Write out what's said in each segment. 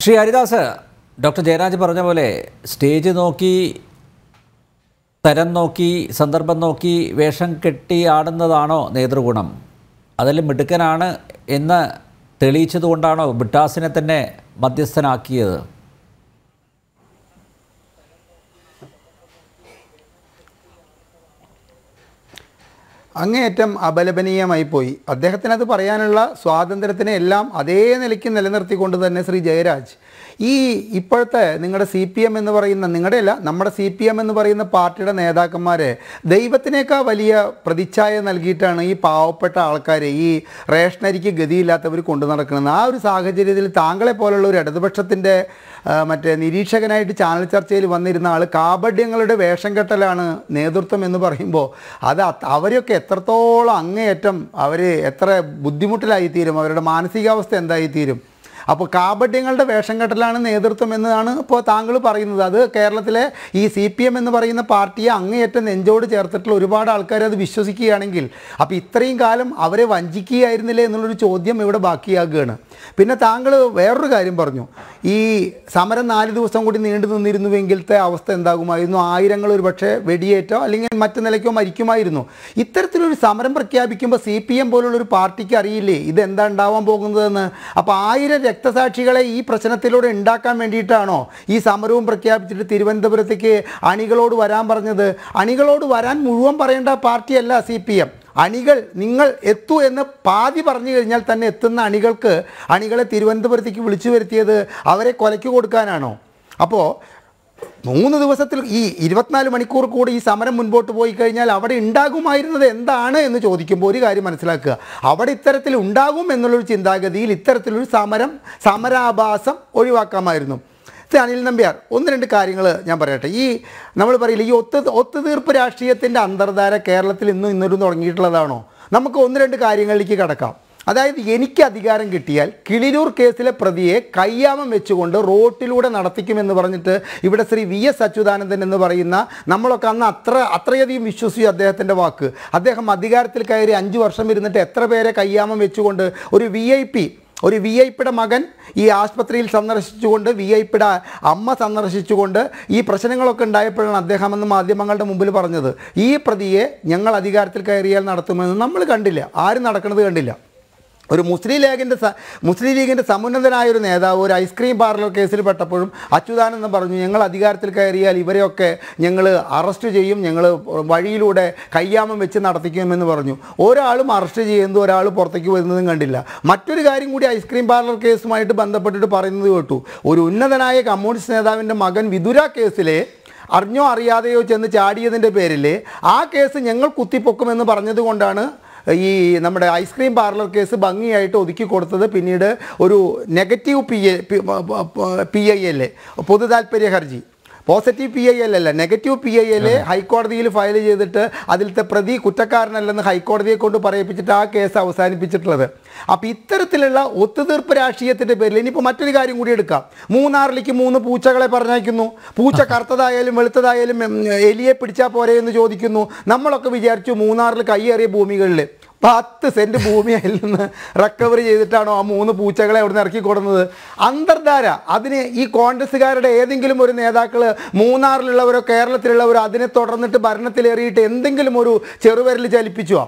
Shri Haridas doctor Jayaraj പറഞ്ഞ പോലെ stage നോക്കി തരം നോക്കി സന്ദർഭം നോക്കി വേഷം കെട്ടി ആടുന്നതാണോ നേതൃഗുണം? അതിൽ മിടുക്കനാണ് എന്ന് തെളിയിച്ചതുകൊണ്ടാണോ ബിട്ടാസിനെ തന്നെ മധ്യസ്ഥനാക്കിയത്? അങ്ങേയറ്റം അപലപനീയമായി പോയി. അദ്ദേഹത്തിന് അത് പറയാനുള്ള സ്വാതന്ത്ര്യത്തിനെ എല്ലാം അതേ നിലയ്ക്ക് നിലനിർത്തിക്കൊണ്ട് തന്നെ ശ്രീ ജയരാജ് ഈ ഇപ്പോഴത്തെ നിങ്ങളുടെ സി പി എം എന്ന് പറയുന്ന നിങ്ങളുടെ അല്ല നമ്മുടെ സി പി എം എന്ന് പറയുന്ന പാർട്ടിയുടെ നേതാക്കന്മാരെ ദൈവത്തിനേക്കാൾ വലിയ പ്രതിച്ഛായ നൽകിയിട്ടാണ് ഈ പാവപ്പെട്ട ആൾക്കാരെ ഈ റേഷനരിക്ക് ഗതിയില്ലാത്തവർ കൊണ്ടു നടക്കുന്നത്. ആ ഒരു സാഹചര്യത്തിൽ താങ്കളെ പോലുള്ള ഒരു ഇടതുപക്ഷത്തിന്റെ മറ്റേ നിരീക്ഷകനായിട്ട് ചാനൽ ചർച്ചയിൽ വന്നിരുന്ന ആൾ കാപഡ്യങ്ങളുടെ വേഷം കെട്ടലാണ് നേതൃത്വം എന്ന് പറയുമ്പോൾ അത് അവരൊക്കെ എത്രത്തോളം അങ്ങേയറ്റം അവർ എത്ര ബുദ്ധിമുട്ടിലായിത്തീരും അവരുടെ മാനസികാവസ്ഥ എന്തായിത്തീരും. അപ്പോൾ കാപട്യങ്ങളുടെ വേഷം കെട്ടലാണ് നേതൃത്വം എന്നതാണ് ഇപ്പോൾ താങ്കൾ പറയുന്നത്. അത് കേരളത്തിലെ ഈ സി പി എം എന്ന് പറയുന്ന പാർട്ടിയെ അങ്ങേയറ്റം നെഞ്ചോട് ചേർത്തിട്ടുള്ള ഒരുപാട് ആൾക്കാർ അത് വിശ്വസിക്കുകയാണെങ്കിൽ അപ്പോൾ ഇത്രയും കാലം അവരെ വഞ്ചിക്കുകയായിരുന്നില്ലേ എന്നുള്ളൊരു ചോദ്യം ഇവിടെ ബാക്കിയാകുകയാണ്. പിന്നെ താങ്കൾ വേറൊരു കാര്യം പറഞ്ഞു. ഈ സമരം നാല് ദിവസം കൂടി നീണ്ടു നിന്നിരുന്നുവെങ്കിലത്തെ അവസ്ഥ എന്താകുമായിരുന്നു? ആയിരങ്ങൾ ഒരു പക്ഷേ വെടിയേറ്റോ അല്ലെങ്കിൽ മറ്റു നിലയ്ക്കോ മരിക്കുമായിരുന്നു. ഇത്തരത്തിലൊരു സമരം പ്രഖ്യാപിക്കുമ്പോൾ സി പി എം പോലുള്ള ഒരു പാർട്ടിക്ക് അറിയില്ലേ? ഇതെന്താ ഉണ്ടാവാൻ പോകുന്നതെന്ന്? അപ്പോൾ ആയിരം രക്തസാക്ഷികളെ ഈ പ്രശ്നത്തിലൂടെ ഉണ്ടാക്കാൻ വേണ്ടിയിട്ടാണോ ഈ സമരവും പ്രഖ്യാപിച്ചിട്ട് തിരുവനന്തപുരത്തേക്ക് അണികളോട് വരാൻ പറഞ്ഞത്? അണികളോട് വരാൻ മുഴുവൻ പറയേണ്ട പാർട്ടിയല്ല സി പി എം. അണികൾ നിങ്ങൾ എത്തൂ എന്ന് പാതി പറഞ്ഞു കഴിഞ്ഞാൽ തന്നെ എത്തുന്ന അണികൾക്ക് അണികളെ തിരുവനന്തപുരത്തേക്ക് വിളിച്ചു വരുത്തിയത് അവരെ കൊലയ്ക്ക് കൊടുക്കാനാണോ? അപ്പോൾ മൂന്ന് ദിവസത്തിൽ ഈ ഇരുപത്തിനാല് മണിക്കൂർ കൂടി ഈ സമരം മുൻപോട്ട് പോയി കഴിഞ്ഞാൽ അവിടെ ഉണ്ടാകുമായിരുന്നത് എന്താണ് എന്ന് ചോദിക്കുമ്പോൾ ഒരു കാര്യം മനസ്സിലാക്കുക. അവിടെ ഇത്തരത്തിൽ ഉണ്ടാകും എന്നുള്ളൊരു ചിന്താഗതിയിൽ ഇത്തരത്തിലൊരു സമരം സമരാഭാസം ഒഴിവാക്കാമായിരുന്നു. ഇത് അനിൽ നമ്പ്യാർ. ഒന്ന് രണ്ട് കാര്യങ്ങൾ ഞാൻ പറയട്ടെ. ഈ നമ്മൾ പറയില്ല ഈ ഒത്ത് ഒത്തുതീർപ്പ് രാഷ്ട്രീയത്തിന്റെ അന്തർധാര കേരളത്തിൽ ഇന്നും ഇന്നൊരു തുടങ്ങിയിട്ടുള്ളതാണോ? നമുക്ക് ഒന്ന് രണ്ട് കാര്യങ്ങളിലേക്ക് കടക്കാം. അതായത് എനിക്ക് അധികാരം കിട്ടിയാൽ കിളിരൂർ കേസിലെ പ്രതിയെ കയ്യാമം വെച്ചുകൊണ്ട് റോട്ടിലൂടെ നടത്തിക്കുമെന്ന് പറഞ്ഞിട്ട് ഇവിടെ ശ്രീ വി എസ് അച്യുതാനന്ദൻ എന്ന് പറയുന്ന നമ്മളൊക്കെ അന്ന് അത്ര അത്രയധികം വിശ്വസിച്ചു അദ്ദേഹത്തിന്റെ വാക്ക്. അദ്ദേഹം അധികാരത്തിൽ കയറി അഞ്ച് വർഷം ഇരുന്നിട്ട് എത്ര പേരെ കയ്യാമം വെച്ചുകൊണ്ട് ഒരു വി ഒരു വി ഐ പിയുടെ മകൻ ഈ ആശുപത്രിയിൽ സന്ദർശിച്ചുകൊണ്ട് വി ഐ പിയുടെ അമ്മ സന്ദർശിച്ചുകൊണ്ട് ഈ പ്രശ്നങ്ങളൊക്കെ ഉണ്ടായപ്പോഴാണ് അദ്ദേഹം എന്ന് മാധ്യമങ്ങളുടെ മുമ്പിൽ പറഞ്ഞത്. ഈ പ്രതിയെ ഞങ്ങൾ അധികാരത്തിൽ കയറിയാൽ നടത്തുമെന്ന് നമ്മൾ കണ്ടില്ല. ആരും നടക്കുന്നത് കണ്ടില്ല. ഒരു മുസ്ലിം ലീഗിന്റെ മുസ്ലിം ലീഗിന്റെ സമുന്നതനായ ഒരു നേതാവ് ഒരു ഐസ്ക്രീം പാർലർ കേസിൽ പെട്ടപ്പോഴും അച്യുതാനന്ദൻ പറഞ്ഞു ഞങ്ങൾ അധികാരത്തിൽ കയറിയാൽ ഇവരെയൊക്കെ ഞങ്ങൾ അറസ്റ്റ് ചെയ്യും ഞങ്ങൾ വഴിയിലൂടെ കയ്യാമം വെച്ച് നടത്തിക്കുമെന്ന് പറഞ്ഞു. ഒരാളും അറസ്റ്റ് ചെയ്യുന്നതും ഒരാൾ പുറത്തേക്ക് വരുന്നതും കണ്ടില്ല. മറ്റൊരു കാര്യം കൂടി ഐസ്ക്രീം പാർലർ കേസുമായിട്ട് ബന്ധപ്പെട്ടിട്ട് പറയുന്നത് കേട്ടു. ഒരു ഉന്നതനായ കമ്മ്യൂണിസ്റ്റ് നേതാവിന്റെ മകൻ വിതുര കേസിലെ അറിഞ്ഞോ അറിയാതെയോ ചെന്ന് ചാടിയതിന്റെ പേരിൽ ആ കേസ് ഞങ്ങൾ കുത്തിപ്പൊക്കുമെന്ന് പറഞ്ഞതുകൊണ്ടാണ് ഈ നമ്മുടെ ഐസ്ക്രീം പാർലർ കേസ് ഭംഗിയായിട്ട് ഒതുക്കി കൊടുത്തത് പിന്നീട് ഒരു negative P A P I L പൊതു താല്പര്യ ഹർജി. പോസിറ്റീവ് പി ഐ എൽ അല്ല നെഗറ്റീവ് പി ഐ എൽ ഹൈക്കോടതിയിൽ ഫയൽ ചെയ്തിട്ട് അതിലത്തെ പ്രതി കുറ്റക്കാരനല്ലെന്ന് ഹൈക്കോടതിയെ കൊണ്ട് പറയിപ്പിച്ചിട്ട് ആ കേസ് അവസാനിപ്പിച്ചിട്ടുള്ളത്. അപ്പോൾ ഇത്തരത്തിലുള്ള ഒത്തുതീർപ്പ് രാഷ്ട്രീയത്തിന്റെ പേരിൽ ഇനിയിപ്പോൾ മറ്റൊരു കാര്യം കൂടി എടുക്കാം. മൂന്നാറിലേക്ക് മൂന്ന് പൂച്ചകളെ പറഞ്ഞയക്കുന്നു. പൂച്ച കറുത്തതായാലും വെളുത്തതായാലും എലിയെ പിടിച്ചാൽ പോരെ എന്ന് ചോദിക്കുന്നു. നമ്മളൊക്കെ വിചാരിച്ചു മൂന്നാറിൽ കൈയേറിയ ഭൂമികളിൽ പത്ത് സെന്റ് ഭൂമി അതിൽ നിന്ന് റിക്കവറി ചെയ്തിട്ടാണോ ആ മൂന്ന് പൂച്ചകളെ അവിടെ നിന്ന് ഇറക്കി കൊടുക്കുന്നത് അന്തർധാര അതിന് ഈ കോൺഗ്രസ്സുകാരുടെ ഏതെങ്കിലും ഒരു നേതാക്കൾ മൂന്നാറിലുള്ളവരോ കേരളത്തിലുള്ളവരോ അതിനെ തുടർന്നിട്ട് ഭരണത്തിലേറിയിട്ട് എന്തെങ്കിലും ഒരു ചെറുവിരൽ ചലിപ്പിച്ചുവോ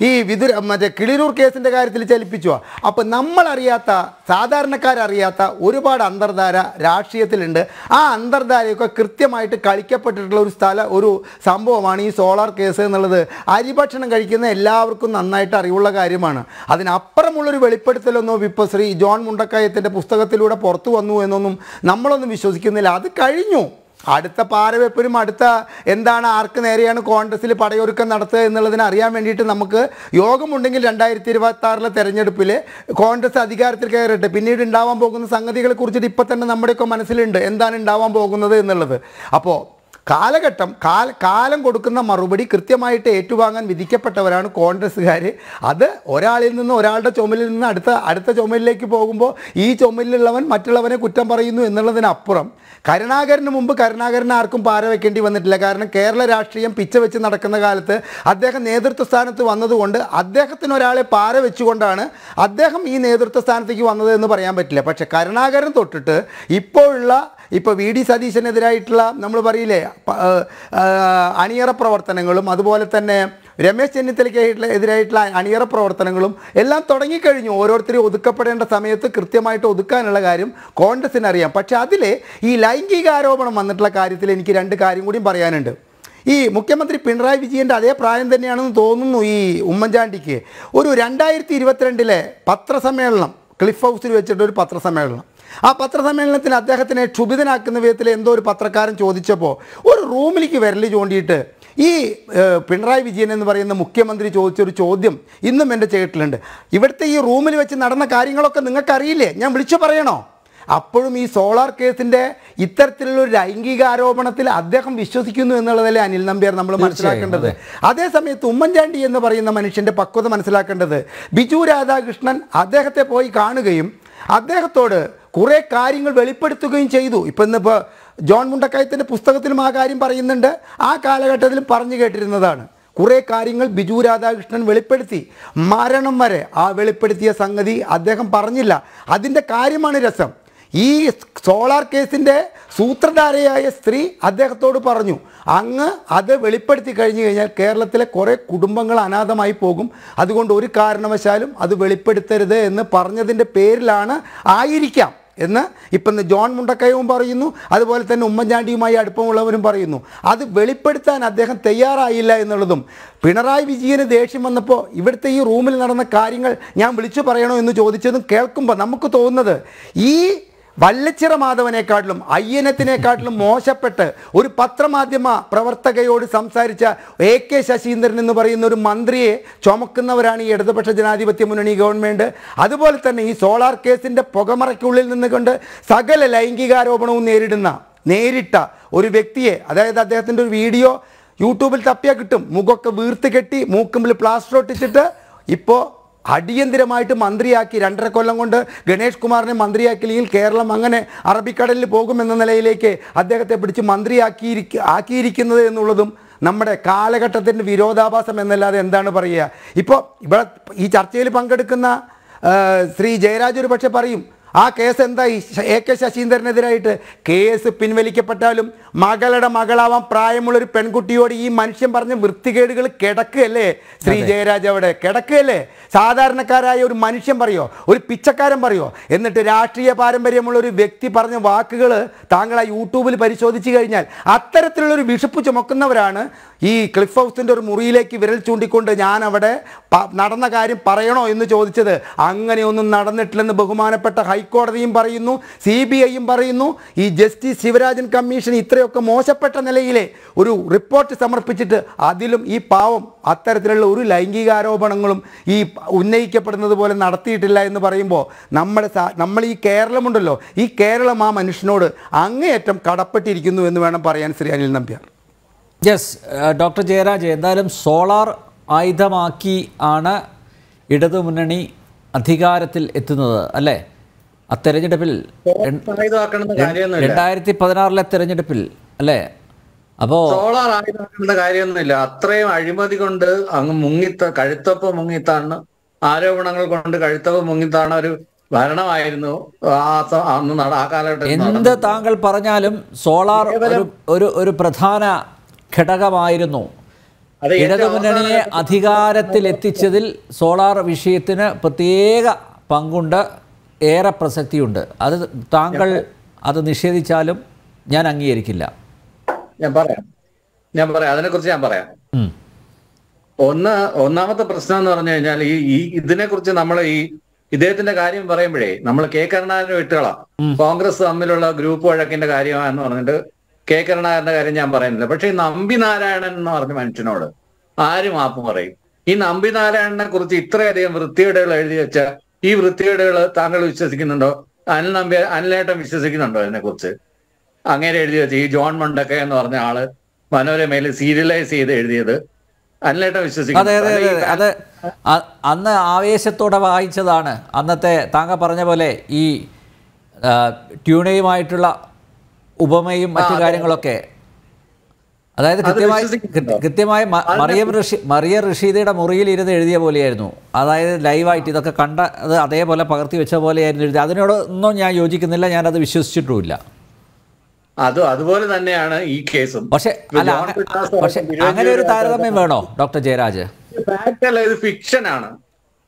ഈ വിതുര മറ്റേ കിളിരൂർ കേസിന്റെ കാര്യത്തിൽ ചലിപ്പിച്ചു അപ്പം നമ്മളറിയാത്ത സാധാരണക്കാരറിയാത്ത ഒരുപാട് അന്തർധാര രാഷ്ട്രീയത്തിലുണ്ട്. ആ അന്തർധാരയൊക്കെ കൃത്യമായിട്ട് കളിക്കപ്പെട്ടിട്ടുള്ള ഒരു സ്ഥല ഒരു സംഭവമാണ് ഈ സോളാർ കേസ് എന്നുള്ളത്. അരിഭക്ഷണം കഴിക്കുന്ന എല്ലാവർക്കും നന്നായിട്ട് അറിവുള്ള കാര്യമാണ്. അതിനപ്പുറമുള്ളൊരു വെളിപ്പെടുത്തലൊന്നും ഇപ്പോൾ ശ്രീ ജോൺ മുണ്ടക്കയത്തിന്റെ പുസ്തകത്തിലൂടെ പുറത്തു വന്നു എന്നൊന്നും നമ്മളൊന്നും വിശ്വസിക്കുന്നില്ല. അത് കഴിഞ്ഞു. അടുത്ത പാരവെപ്പിനും അടുത്ത എന്താണ് ആർക്ക് നേരെയാണ് കോൺഗ്രസ്സിൽ പടയൊരുക്കം നടത്തുക എന്നുള്ളതിനെ അറിയാൻ വേണ്ടിയിട്ട് നമുക്ക് യോഗമുണ്ടെങ്കിൽ രണ്ടായിരത്തി ഇരുപത്തി ആറിലെ തെരഞ്ഞെടുപ്പിൽ കോൺഗ്രസ് അധികാരത്തിൽ കയറട്ടെ. പിന്നീട് ഉണ്ടാവാൻ പോകുന്ന സംഗതികളെ കുറിച്ചിട്ട് ഇപ്പം തന്നെ നമ്മുടെയൊക്കെ മനസ്സിലുണ്ട്. എന്താണ് ഉണ്ടാവാൻ പോകുന്നത് എന്നുള്ളത്. അപ്പോൾ കാലഘട്ടം കാല കാലം കൊടുക്കുന്ന മറുപടി കൃത്യമായിട്ട് ഏറ്റുവാങ്ങാൻ വിധിക്കപ്പെട്ടവരാണ് കോൺഗ്രസ്സുകാർ അത് ഒരാളിൽ നിന്ന് ഒരാളുടെ ചുമലിൽ നിന്ന് അടുത്ത അടുത്ത ചുമലിലേക്ക് പോകുമ്പോൾ ഈ ചുമലിലുള്ളവൻ മറ്റുള്ളവനെ കുറ്റം പറയുന്നു എന്നുള്ളതിനപ്പുറം കരുണാകരന് മുമ്പ് കരുണാകരൻ ആർക്കും പാര വെക്കേണ്ടി വന്നിട്ടില്ല. കാരണം കേരള രാഷ്ട്രീയം പിച്ച വെച്ച് നടക്കുന്ന കാലത്ത് അദ്ദേഹം നേതൃത്വ സ്ഥാനത്ത് വന്നതുകൊണ്ട് അദ്ദേഹത്തിന് ഒരാളെ പാര വെച്ചുകൊണ്ടാണ് അദ്ദേഹം ഈ നേതൃത്വ സ്ഥാനത്തേക്ക് വന്നത് എന്ന് പറയാൻ പറ്റില്ല. പക്ഷേ കരുണാകരൻ തൊട്ടിട്ട് ഇപ്പോഴുള്ള ഇപ്പോൾ വി ഡി സതീശനെതിരായിട്ടുള്ള നമ്മൾ പറയില്ലേ അണിയറ പ്രവർത്തനങ്ങളും അതുപോലെ തന്നെ രമേശ് ചെന്നിത്തലയ്ക്കായിട്ടുള്ള എതിരായിട്ടുള്ള അണിയറ പ്രവർത്തനങ്ങളും എല്ലാം തുടങ്ങിക്കഴിഞ്ഞു. ഓരോരുത്തരും ഒതുക്കപ്പെടേണ്ട സമയത്ത് കൃത്യമായിട്ട് ഒതുക്കാനുള്ള കാര്യം കോൺഗ്രസിന് അറിയാം പക്ഷേ അതിൽ ഈ ലൈംഗികാരോപണം വന്നിട്ടുള്ള കാര്യത്തിൽ എനിക്ക് രണ്ട് കാര്യം കൂടിയും പറയാനുണ്ട്. ഈ മുഖ്യമന്ത്രി പിണറായി വിജയന്റെ അതേ പ്രായം തന്നെയാണെന്ന് തോന്നുന്നു ഈ ഉമ്മൻചാണ്ടിക്ക്. ഒരു രണ്ടായിരത്തി ഇരുപത്തിരണ്ടിലെ പത്രസമ്മേളനം ക്ലിഫ് ഹൗസിൽ വെച്ചിട്ടൊരു പത്രസമ്മേളനം. ആ പത്രസമ്മേളനത്തിൽ അദ്ദേഹത്തിനെ ക്ഷുഭിതനാക്കുന്ന വിധത്തിൽ എന്തോ ഒരു പത്രക്കാരൻ ചോദിച്ചപ്പോൾ ഒരു റൂമിലേക്ക് വിരൽ ചൂണ്ടിയിട്ട് ഈ പിണറായി വിജയൻ എന്ന് പറയുന്ന മുഖ്യമന്ത്രി ചോദിച്ചൊരു ചോദ്യം ഇന്നും എന്റെ ചേട്ടിലുണ്ട്. ഇവിടുത്തെ ഈ റൂമിൽ വെച്ച് നടന്ന കാര്യങ്ങളൊക്കെ നിങ്ങൾക്കറിയില്ലേ? ഞാൻ വിളിച്ചു പറയണോ? അപ്പോഴും ഈ സോളാർ കേസിന്റെ ഇത്തരത്തിലുള്ള ഒരു ലൈംഗിക ആരോപണത്തിൽ അദ്ദേഹം വിശ്വസിക്കുന്നു എന്നുള്ളതല്ലേ അനിൽ നമ്പ്യാർ നമ്മൾ മനസ്സിലാക്കേണ്ടത്. അതേസമയത്ത് ഉമ്മൻചാണ്ടി എന്ന് പറയുന്ന മനുഷ്യന്റെ പക്വത മനസ്സിലാക്കേണ്ടത് ബിജു രാധാകൃഷ്ണൻ അദ്ദേഹത്തെ പോയി കാണുകയും അദ്ദേഹത്തോട് കുറേ കാര്യങ്ങൾ വെളിപ്പെടുത്തുകയും ചെയ്തു. ഇപ്പം ഇന്നിപ്പോൾ ജോൺ മുണ്ടക്കയത്തിന്റെ പുസ്തകത്തിലും ആ കാര്യം പറയുന്നുണ്ട്. ആ കാലഘട്ടത്തിലും പറഞ്ഞു കേട്ടിരുന്നതാണ്. കുറേ കാര്യങ്ങൾ ബിജു രാധാകൃഷ്ണൻ വെളിപ്പെടുത്തി. മരണം വരെ ആ വെളിപ്പെടുത്തിയ സംഗതി അദ്ദേഹം പറഞ്ഞില്ല. അതിന്റെ കാര്യമാണ് രസം. ഈ സോളാർ കേസിന്റെ സൂത്രധാരയായ സ്ത്രീ അദ്ദേഹത്തോട് പറഞ്ഞു അങ്ങ് അത് വെളിപ്പെടുത്തി കഴിഞ്ഞു കഴിഞ്ഞാൽ കേരളത്തിലെ കുറേ കുടുംബങ്ങൾ അനാഥമായി പോകും. അതുകൊണ്ട് ഒരു കാരണവശാലും അത് വെളിപ്പെടുത്തരുത് എന്ന് പറഞ്ഞതിന്റെ പേരിലാണ് ആയിരിക്കാം. എന്ന് ഇപ്പം ജോൺ മുണ്ടക്കയവും പറയുന്നു. അതുപോലെ തന്നെ ഉമ്മൻചാണ്ടിയുമായി അടുപ്പമുള്ളവരും പറയുന്നു. അത് വെളിപ്പെടുത്താൻ അദ്ദേഹം തയ്യാറായില്ല എന്നുള്ളതും പിണറായി വിജയന് ദേഷ്യം വന്നപ്പോൾ ഇവിടുത്തെ ഈ റൂമിൽ നടന്ന കാര്യങ്ങൾ ഞാൻ വിളിച്ചു പറയണോ എന്ന് ചോദിച്ചതും കേൾക്കുമ്പോൾ നമുക്ക് തോന്നുന്നത് ഈ വല്ലച്ചിറ മാധവനെക്കാട്ടിലും അയ്യനത്തിനെക്കാട്ടിലും മോശപ്പെട്ട് ഒരു പത്രമാധ്യമ പ്രവർത്തകയോട് സംസാരിച്ച എ കെ ശശീന്ദ്രൻ എന്ന് പറയുന്ന ഒരു മന്ത്രിയെ ചുമക്കുന്നവരാണ് ഈ ഇടതുപക്ഷ ജനാധിപത്യ മുന്നണി ഗവൺമെന്റ് അതുപോലെ തന്നെ ഈ സോളാർ കേസിന്റെ പുകമറയ്ക്കുള്ളിൽ നിന്നുകൊണ്ട് സകല ലൈംഗികാരോപണവും നേരിടുന്ന നേരിട്ട ഒരു വ്യക്തിയെ അതായത് അദ്ദേഹത്തിന്റെ ഒരു വീഡിയോ യൂട്യൂബിൽ തപ്പിയാൽ കിട്ടും. മുഖമൊക്കെ വീർത്ത് കെട്ടി മൂക്കുമ്പിൽ പ്ലാസ്റ്റർ ഒട്ടിച്ചിട്ട് ഇപ്പോൾ അടിയന്തിരമായിട്ട് മന്ത്രിയാക്കി രണ്ടര കൊല്ലം കൊണ്ട് ഗണേഷ് കുമാറിനെ മന്ത്രിയാക്കിയില്ലെങ്കിൽ കേരളം അങ്ങനെ അറബിക്കടലിൽ പോകുമെന്ന നിലയിലേക്ക് അദ്ദേഹത്തെ പിടിച്ച് മന്ത്രിയാക്കിയിരിക്ക ആക്കിയിരിക്കുന്നത് എന്നുള്ളതും നമ്മുടെ കാലഘട്ടത്തിന്റെ വിരോധാഭാസം എന്നല്ലാതെ എന്താണ് പറയുക? ഇപ്പോൾ ഇവിടെ ഈ ചർച്ചയിൽ പങ്കെടുക്കുന്ന ശ്രീ ജയരാജ് ഒരു പക്ഷേ പറയും ആ കേസ് എന്തായി എ കെ ശശീന്ദ്രനെതിരായിട്ട് കേസ് പിൻവലിക്കപ്പെട്ടാലും മകളുടെ മകളാവാൻ പ്രായമുള്ളൊരു പെൺകുട്ടിയോട് ഈ മനുഷ്യൻ പറഞ്ഞ വൃത്തികേടുകൾ കിടക്കുകയല്ലേ? ശ്രീ ജയരാജ് അവിടെ കിടക്കുകയല്ലേ? സാധാരണക്കാരായ ഒരു മനുഷ്യൻ പറയോ? ഒരു പിച്ചക്കാരൻ പറയോ? എന്നിട്ട് രാഷ്ട്രീയ പാരമ്പര്യമുള്ള ഒരു വ്യക്തി പറഞ്ഞ വാക്കുകൾ താങ്കൾ ആ യൂട്യൂബിൽ പരിശോധിച്ചു കഴിഞ്ഞാൽ അത്തരത്തിലുള്ളൊരു വിഷപ്പ് ചുമക്കുന്നവരാണ് ഈ ക്ലിഫ് ഹൗസിന്റെ ഒരു മുറിയിലേക്ക് വിരൽ ചൂണ്ടിക്കൊണ്ട് ഞാൻ അവിടെ നടന്ന കാര്യം പറയണോ എന്ന് ചോദിച്ചത് അങ്ങനെയൊന്നും നടന്നിട്ടില്ലെന്ന് ബഹുമാനപ്പെട്ട ഹൈക്കോടതിയും പറയുന്നു സി ബി ഐയും പറയുന്നു. ഈ ജസ്റ്റിസ് ശിവരാജൻ കമ്മീഷൻ ഇത്രയൊക്കെ മോശപ്പെട്ട നിലയിലെ ഒരു റിപ്പോർട്ട് സമർപ്പിച്ചിട്ട് അതിലും ഈ പാവം അത്തരത്തിലുള്ള ഒരു ലൈംഗികാരോപണങ്ങളും ഈ ഉന്നയിക്കപ്പെടുന്നത് പോലെ നടത്തിയിട്ടില്ല എന്ന് പറയുമ്പോൾ നമ്മുടെ നമ്മൾ ഈ കേരളമുണ്ടല്ലോ ഈ കേരളം ആ മനുഷ്യനോട് അങ്ങേയറ്റം കടപ്പെട്ടിരിക്കുന്നു എന്ന് വേണം പറയാൻ ശ്രീ അനിൽ നമ്പ്യാർ. യെസ് ഡോക്ടർ ജയരാജ് എന്തായാലും സോളാർ ആയുധമാക്കി ആണ് ഇടതുമുന്നണി അധികാരത്തിൽ എത്തുന്നത് അല്ലേ? ആ തെരഞ്ഞെടുപ്പിൽ രണ്ടായിരത്തി പതിനാറിലെ തെരഞ്ഞെടുപ്പിൽ അല്ലേ? അപ്പോ സോളാർ ആയുധമാക്കേണ്ട കാര്യമൊന്നുമില്ല. അത്രയും അഴിമതി കൊണ്ട് അങ്ങ് മുങ്ങിത്ത കഴുത്തപ്പ് മുങ്ങിത്താണ് ആരോപണങ്ങൾ കൊണ്ട് കഴുത്തപ്പ് മുങ്ങിത്താണ് ഒരു ഭരണമായിരുന്നു. ആ കാലഘട്ടം അന്ന് ആ കാലഘട്ടത്തിൽ എന്ത് താങ്കൾ പറഞ്ഞാലും സോളാർ ഒരു ഒരു പ്രധാന ഘടകമായിരുന്നു. ഇടതുമുന്നണിയെ എത്തിച്ചതിൽ സോളാർ വിഷയത്തിന് പ്രത്യേക പങ്കുണ്ട് ഏറെ പ്രസക്തിയുണ്ട്. അത് താങ്കൾ അത് നിഷേധിച്ചാലും ഞാൻ അംഗീകരിക്കില്ല. ഞാൻ പറയാം. ഞാൻ പറയാം. അതിനെക്കുറിച്ച് ഞാൻ പറയാം. ഒന്ന് ഒന്നാമത്തെ പ്രശ്നം എന്ന് പറഞ്ഞു കഴിഞ്ഞാൽ ഈ ഈ ഇതിനെ കുറിച്ച് നമ്മൾ ഈ ഇദ്ദേഹത്തിന്റെ കാര്യം പറയുമ്പോഴേ നമ്മൾ കെ കരുണാകരനെ വിട്ടുകളാം കോൺഗ്രസ് തമ്മിലുള്ള ഗ്രൂപ്പ് വഴക്കിന്റെ കാര്യമാണെന്ന് പറഞ്ഞിട്ട് കെ കരുണാകരന്റെ കാര്യം ഞാൻ പറയുന്നില്ല. പക്ഷെ ഈ നമ്പി നാരായണൻ എന്ന് പറഞ്ഞ മനുഷ്യനോട് ആര് മാപ്പ് പറയും? ഈ നമ്പി നാരായണനെ കുറിച്ച് ഇത്രയധികം വൃത്തികേടുകൾ എഴുതി വെച്ച ഈ വൃത്തികേടുകൾ താങ്കൾ വിശ്വസിക്കുന്നുണ്ടോ? അനിൽ നമ്പി അനിലേട്ടൻ വിശ്വസിക്കുന്നുണ്ടോ അതിനെ കുറിച്ച് അങ്ങനെ എഴുതി വെച്ച ഈ ജോൺ മണ്ടക്ക എന്ന് പറഞ്ഞ ആൾ മനോരമയിൽ സീരിയലൈസ് ചെയ്ത് എഴുതിയത് അനിലേട്ടൻ വിശ്വസിക്കുന്നു അതെ അന്ന് ആവേശത്തോടെ വായിച്ചതാണ്. അന്നത്തെ താങ്കൾ പറഞ്ഞ പോലെ ഈ ട്യൂണയുമായിട്ടുള്ള ഉപമയും മറ്റു കാര്യങ്ങളൊക്കെ. അതായത് കൃത്യമായി കൃത്യമായി മറിയം ഋഷി മറിയ ഋഷീദയുടെ മുറിയിൽ ഇരുന്ന് എഴുതിയ പോലെയായിരുന്നു. അതായത് ലൈവായിട്ട് ഇതൊക്കെ കണ്ട അത് അതേപോലെ പകർത്തി വെച്ച പോലെയായിരുന്നു എഴുതി അതിനോടൊന്നും ഞാൻ യോജിക്കുന്നില്ല ഞാൻ അത് വിശ്വസിച്ചിട്ടുമില്ല. അത് അതുപോലെ തന്നെയാണ് ഈ കേസും. പക്ഷെ അല്ല പക്ഷെ അങ്ങനെ ഒരു താരതമ്യം വേണോ ഡോക്ടർ ജയരാജ്? ഫാക്ട് അല്ല ഇത് ഫിക്ഷൻ ആണ്.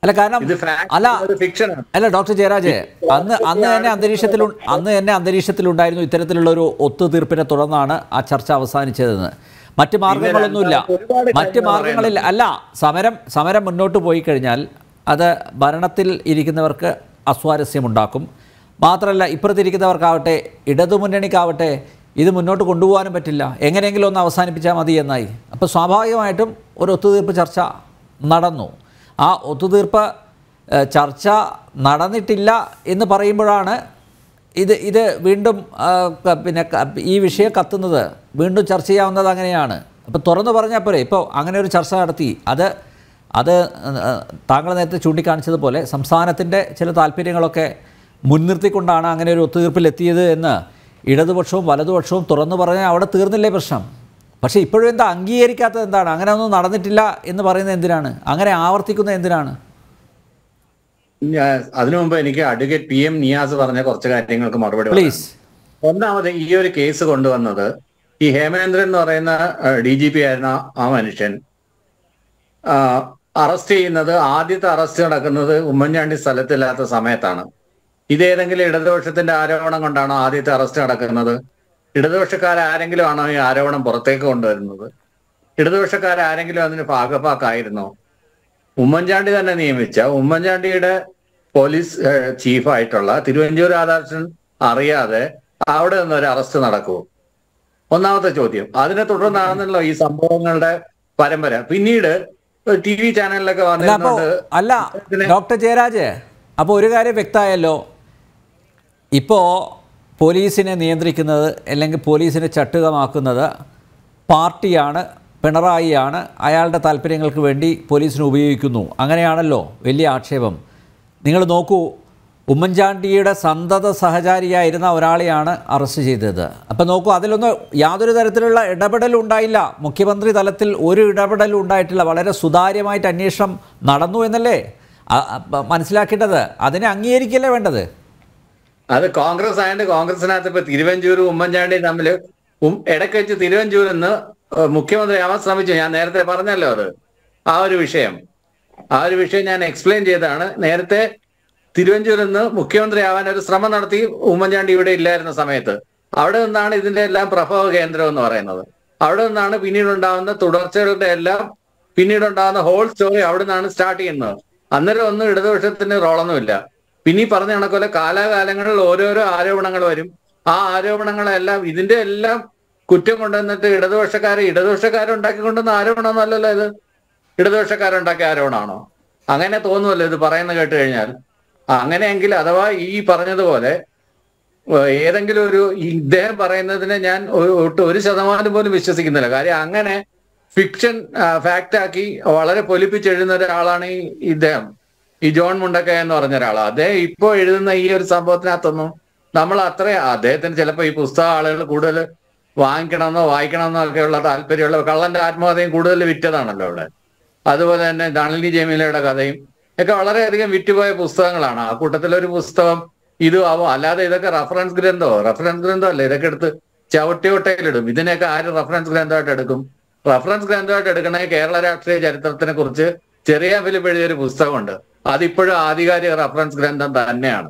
അല്ല കാരണം അല്ല അല്ല ഡോക്ടർ ജയരാജ് അന്ന് അന്ന് തന്നെ അന്തരീക്ഷത്തിൽ അന്ന് തന്നെ അന്തരീക്ഷത്തിലുണ്ടായിരുന്നു ഇത്തരത്തിലുള്ള ഒരു ഒത്തുതീർപ്പിനെ തുടർന്നാണ് ആ ചർച്ച അവസാനിച്ചതെന്ന്. മറ്റ് മാർഗങ്ങളൊന്നുമില്ല. മറ്റ് മാർഗങ്ങളിൽ അല്ല സമരം സമരം മുന്നോട്ട് പോയി കഴിഞ്ഞാൽ അത് ഭരണത്തിൽ ഇരിക്കുന്നവർക്ക് അസ്വാരസ്യമുണ്ടാക്കും. മാത്രമല്ല ഇപ്പുറത്തിരിക്കുന്നവർക്കാവട്ടെ ഇടതുമുന്നണിക്കാവട്ടെ ഇത് മുന്നോട്ട് കൊണ്ടുപോകാനും പറ്റില്ല. എങ്ങനെയെങ്കിലും ഒന്ന് അവസാനിപ്പിച്ചാൽ മതി എന്നായി. അപ്പോൾ സ്വാഭാവികമായിട്ടും ഒരു ഒത്തുതീർപ്പ് ചർച്ച നടന്നു. ആ ഒത്തുതീർപ്പ് ചർച്ച നടന്നിട്ടില്ല എന്ന് പറയുമ്പോഴാണ് ഇത് ഇത് വീണ്ടും പിന്നെ ഈ വിഷയം കത്തുന്നത്. വീണ്ടും ചർച്ച ചെയ്യാവുന്നത് അങ്ങനെയാണ്. അപ്പോൾ തുറന്നു പറഞ്ഞാൽ പോരെ. ഇപ്പോൾ അങ്ങനെ ഒരു ചർച്ച നടത്തി. അത് അത് താങ്കൾ നേരത്തെ ചൂണ്ടിക്കാണിച്ചതുപോലെ സംസ്ഥാനത്തിന്റെ ചില താല്പര്യങ്ങളൊക്കെ മുൻനിർത്തിക്കൊണ്ടാണ് അങ്ങനെ ഒരു ഒത്തുതീർപ്പിലെത്തിയത് എന്ന് ഇടതുപക്ഷവും വലതുപക്ഷവും തുറന്നു പറഞ്ഞാൽ അവിടെ തീർന്നില്ലേ പ്രശ്നം. പക്ഷേ ഇപ്പോഴും എന്താ അംഗീകരിക്കാത്തത് എന്താണ്? അങ്ങനെ ഒന്നും നടന്നിട്ടില്ല എന്ന് പറയുന്നത് എന്തിനാണ്? അങ്ങനെ ആവർത്തിക്കുന്നത് എന്തിനാണ്? അതിനു മുമ്പ് എനിക്ക് അഡ്വക്കേറ്റ് പി എം നിയാസ് പറഞ്ഞ കുറച്ച് കാര്യങ്ങൾക്ക് മറുപടി. പ്ലീസ് ഒന്നാമത് ഈ ഒരു കേസ് കൊണ്ടുവന്നത് ഈ ഹേമേന്ദ്രൻ എന്ന് പറയുന്ന ഡി ജി പി ആയിരുന്ന ആ മനുഷ്യൻ അറസ്റ്റ് ചെയ്യുന്നത് ആദ്യത്തെ അറസ്റ്റ് നടക്കുന്നത് ഉമ്മൻചാണ്ടി സ്ഥലത്തില്ലാത്ത സമയത്താണ്. ഇതേതെങ്കിലും ഇടതുപക്ഷത്തിന്റെ ആരോപണം കൊണ്ടാണോ ആദ്യത്തെ അറസ്റ്റ് നടക്കുന്നത്? ഇടതുപക്ഷക്കാരാരെങ്കിലും ആണോ ഈ ആരോപണം പുറത്തേക്ക് കൊണ്ടുവരുന്നത്? ഇടതുപക്ഷക്കാർ ആരെങ്കിലും അതിന് ഭാഗഭാക്കായിരുന്നോ? ഉമ്മൻചാണ്ടി തന്നെ നിയമിച്ച ഉമ്മൻചാണ്ടിയുടെ പോലീസ് ചീഫായിട്ടുള്ള തിരുവഞ്ചൂർ രാധാകൃഷ്ണൻ അറിയാതെ അവിടെ നിന്നൊരു അറസ്റ്റ് നടക്കുമോ ഒന്നാമത്തെ ചോദ്യം. അതിനെ തുടർന്നാണെന്നുള്ള ഈ സംഭവങ്ങളുടെ പരമ്പര. പിന്നീട് ടി വി ചാനലിലൊക്കെ വന്നിട്ടുണ്ട് അല്ല ഡോക്ടർ ജയരാജ് അപ്പോൾ ഒരു കാര്യം വ്യക്തമായല്ലോ. ഇപ്പോൾ പോലീസിനെ നിയന്ത്രിക്കുന്നത് അല്ലെങ്കിൽ പോലീസിനെ ചട്ടുകമാക്കുന്നത് പാർട്ടിയാണ് പിണറായിയാണ്. അയാളുടെ താല്പര്യങ്ങൾക്ക് വേണ്ടി പോലീസിനെ ഉപയോഗിക്കുന്നു. അങ്ങനെയാണല്ലോ വലിയ ആക്ഷേപം. നിങ്ങൾ നോക്കൂ ഉമ്മൻചാണ്ടിയുടെ സന്തത സഹചാരിയായിരുന്ന ഒരാളെയാണ് അറസ്റ്റ് ചെയ്തത്. അപ്പം നോക്കൂ അതിലൊന്നും യാതൊരു തരത്തിലുള്ള ഇടപെടലും ഉണ്ടായില്ല. മുഖ്യമന്ത്രി തലത്തിൽ ഒരു ഇടപെടലും ഉണ്ടായിട്ടില്ല. വളരെ സുതാര്യമായിട്ട് അന്വേഷണം നടന്നു എന്നല്ലേ? മനസ്സിലാക്കേണ്ടത്. അതിനെ അംഗീകരിക്കല്ലേ വേണ്ടത്? അത് കോൺഗ്രസ് ആയതുകൊണ്ട് കോൺഗ്രസിനകത്ത് ഇപ്പൊ തിരുവഞ്ചൂരും ഉമ്മൻചാണ്ടിയും തമ്മിൽ ഇടയ്ക്ക് വെച്ച് തിരുവഞ്ചൂർ എന്ന് മുഖ്യമന്ത്രി ആവാൻ ശ്രമിച്ചു. ഞാൻ നേരത്തെ പറഞ്ഞല്ലോ അത്. ആ ഒരു വിഷയം. ആ ഒരു വിഷയം ഞാൻ എക്സ്പ്ലെയിൻ ചെയ്തതാണ്. നേരത്തെ തിരുവഞ്ചൂർ നിന്ന് മുഖ്യമന്ത്രി ആവാൻ ഒരു ശ്രമം നടത്തി ഉമ്മൻചാണ്ടി ഇവിടെ ഇല്ലായിരുന്ന സമയത്ത്. അവിടെ നിന്നാണ് ഇതിന്റെ എല്ലാം പ്രഭവ കേന്ദ്രം എന്ന് പറയുന്നത്. അവിടെ നിന്നാണ് പിന്നീടുണ്ടാവുന്ന തുടർച്ചകളുടെ എല്ലാം പിന്നീടുണ്ടാകുന്ന ഹോൾ സ്റ്റോറി അവിടെ നിന്നാണ് സ്റ്റാർട്ട് ചെയ്യുന്നത്. അന്നേരം ഒന്നും ഇടതുപക്ഷത്തിന് റോളൊന്നുമില്ല പിന്നെ ഈ പറഞ്ഞ കണക്കോലെ കാലാകാലങ്ങളിൽ ഓരോരോ ആരോപണങ്ങൾ വരും. ആ ആരോപണങ്ങളെല്ലാം ഇതിന്റെ എല്ലാം കുറ്റം കൊണ്ടുവന്നിട്ട് ഇടതുപക്ഷക്കാരെ ഇടതുപക്ഷക്കാരുണ്ടാക്കി കൊണ്ടുവന്ന ആരോപണമൊന്നുമല്ലല്ലോ ഇത്. ഇടതുപക്ഷക്കാരുണ്ടാക്കിയ ആരോപണമാണോ? അങ്ങനെ തോന്നുമല്ലോ ഇത് പറയുന്നത് കേട്ട് കഴിഞ്ഞാൽ. അങ്ങനെയെങ്കിൽ അഥവാ ഈ പറഞ്ഞതുപോലെ ഏതെങ്കിലും ഒരു ഇദ്ദേഹം പറയുന്നതിനെ ഞാൻ ഒട്ടും ഒരു ശതമാനം പോലും വിശ്വസിക്കുന്നില്ല. കാര്യം അങ്ങനെ ഫിക്ഷൻ ഫാക്റ്റാക്കി വളരെ പൊലിപ്പിച്ചെഴുതുന്ന ഒരാളാണ് ഈ ഇദ്ദേഹം. ഈ ജോൺ മുണ്ടക്ക എന്ന് പറഞ്ഞ ഒരാൾ അദ്ദേഹം ഇപ്പൊ എഴുതുന്ന ഈ ഒരു സംഭവത്തിനകത്തൊന്നും നമ്മൾ അത്ര അദ്ദേഹത്തിന് ചിലപ്പോൾ ഈ പുസ്തക ആളുകൾ കൂടുതൽ വാങ്ങിക്കണമെന്നോ വായിക്കണമെന്നോ ഉള്ള താല്പര്യമുള്ള കള്ളന്റെ ആത്മകഥയും കൂടുതൽ വിറ്റതാണല്ലോ അവിടെ. അതുപോലെ തന്നെ നളിനി ജമീലയുടെ കഥയും ഒക്കെ വളരെയധികം വിറ്റുപോയ പുസ്തകങ്ങളാണ്. ആ കൂട്ടത്തിലൊരു പുസ്തകം ഇതും ആവും അല്ലാതെ ഇതൊക്കെ റഫറൻസ് ഗ്രന്ഥമോ? റഫറൻസ് ഗ്രന്ഥമല്ല? ഇതൊക്കെ എടുത്ത് ചവിട്ടിയൊട്ടയിലിടും ഇതിനെയൊക്കെ ആര് റഫറൻസ് ഗ്രന്ഥമായിട്ട് എടുക്കും? റഫറൻസ് ഗ്രന്ഥമായിട്ട് എടുക്കണേ കേരള രാഷ്ട്രീയ ചരിത്രത്തിനെ കുറിച്ച് ചെറിയ ഫിലിപ്പ് എഴുതിയൊരു പുസ്തകമുണ്ട്. അതിപ്പോഴും ആധികാരിക റഫറൻസ് ഗ്രന്ഥം തന്നെയാണ്.